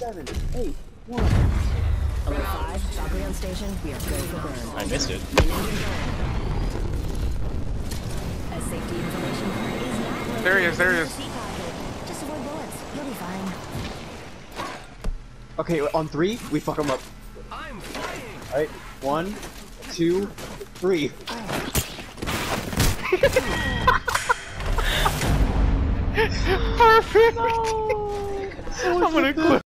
seven, eight, one. Alert 5, Valkyrie on station. We are good for burn. I missed it. As safety information is not There he is, there he is. Just avoid bullets. You'll be fine. Okay, on three, we fuck him up. I'm flying. Alright, one, two, three. Perfect. No. I'm gonna quit.